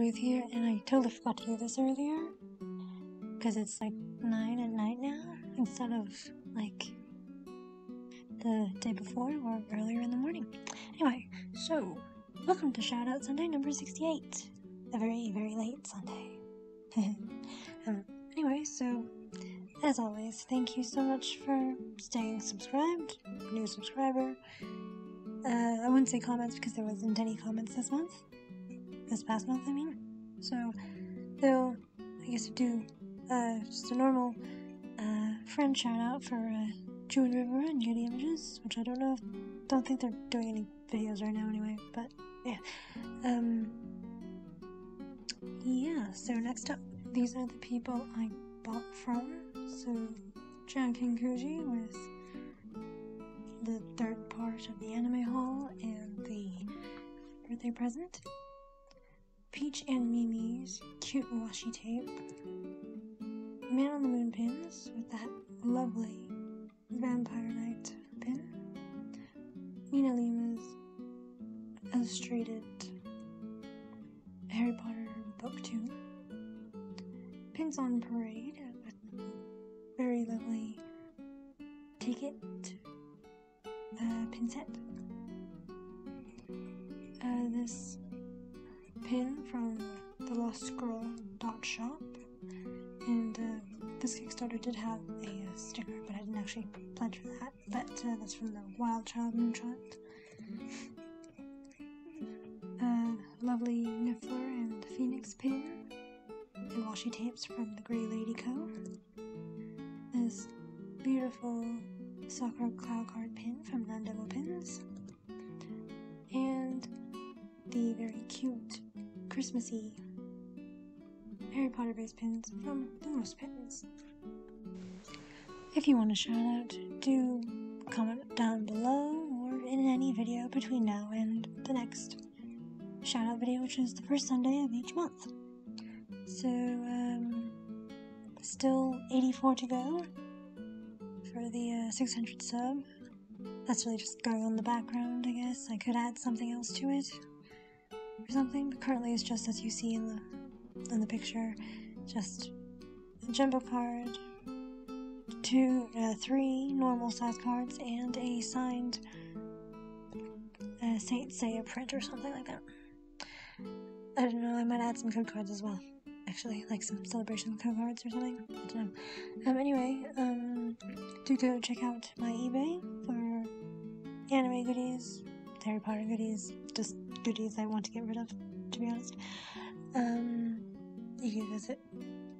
Ruth here, and I totally forgot to do this earlier because it's like 9 at night now instead of like the day before or earlier in the morning. Anyway, so welcome to Shoutout Sunday number 68, a very, very late Sunday. um, anyway, so as always, thank you so much for staying subscribed, new subscriber. Uh, I wouldn't say comments because there wasn't any comments this month. This past month, I mean. So, though, I guess I do uh, just a normal uh, friend shout out for uh, Juan Rivera and Geddie Images, which I don't know if, don't think they're doing any videos right now anyway, but yeah. Um, yeah, so next up, these are the people I bought from. So, Janken Kuji with the third part of the anime haul and the birthday present. Peach and Mimi's cute washi tape. Man on the Moon pins with that lovely Vampire Knight pin. MinaLima's illustrated Harry Potter book two. Pins on Parade with very lovely ticket uh, pin set. Uh, this pin from the Lost Girl dot shop, and uh, this Kickstarter did have a uh, sticker, but I didn't actually pledge for that. But uh, that's from the Wild Child Moonchild. Uh, lovely Niffler and Phoenix pin, and washi tapes from the Grey Lady Co. This beautiful Sakura Clow Card pin from Nandemo Pins, and the very cute Christmassy Harry Potter based pins from Lumos Pins. If you want a shout out, do comment down below or in any video between now and the next shout out video, which is the first Sunday of each month. So, um, still 84 to go for the uh, 600 sub. That's really just going on the background, I guess. I could add something else to it or something, but currently it's just as you see in the in the picture, just a jumbo card, two, uh, three normal size cards, and a signed uh, Saint Seiya print or something like that. I don't know. I might add some code cards as well. Actually, like some celebration code cards or something. I don't know. Um, anyway, um, do go check out my eBay for anime goodies, Harry Potter goodies, just goodies I want to get rid of, to be honest. Um, you can visit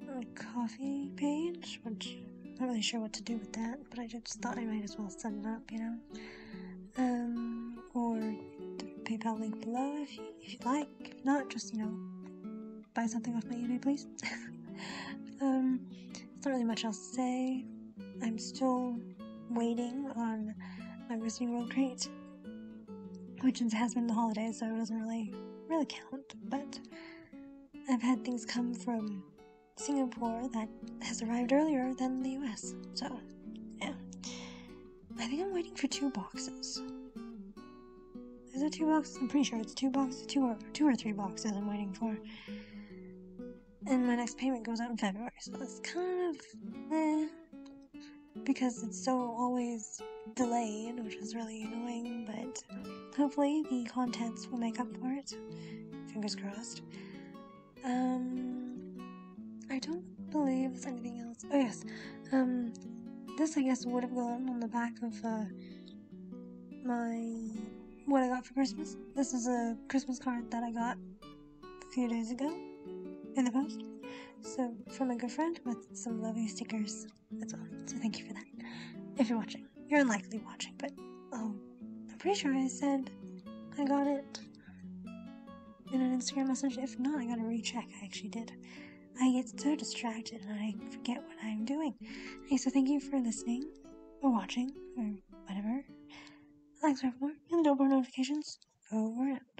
my Ko-fi page, which I'm not really sure what to do with that, but I just thought I might as well set it up, you know. Um, or the PayPal link below if you, if you like. If not, just, you know, buy something off my eBay, please. um, there's not really much else to say. I'm still waiting on my Wizarding World crate, which has been the holidays, so it doesn't really really count. But I've had things come from Singapore that has arrived earlier than the US. So, yeah. I think I'm waiting for two boxes. Is it two boxes? I'm pretty sure it's two boxes, two or two or three boxes I'm waiting for. And my next payment goes out in February, so it's kind of eh, because it's so always delayed, which is really annoying, but hopefully the contents will make up for it. Fingers crossed. Um, I don't believe there's anything else. Oh, yes. Um, this I guess would have gone on the back of, uh, my, what I got for Christmas. This is a Christmas card that I got a few days ago in the post. So, from a good friend with some lovely stickers. That's all. So, thank you for that. If you're watching, you're unlikely watching, but oh, I'm pretty sure I said I got it in an Instagram message. If not, I gotta recheck. I actually did. I get so distracted and I forget what I'm doing. Okay, so thank you for listening or watching or whatever. Thanks for more and double notifications. Over and out.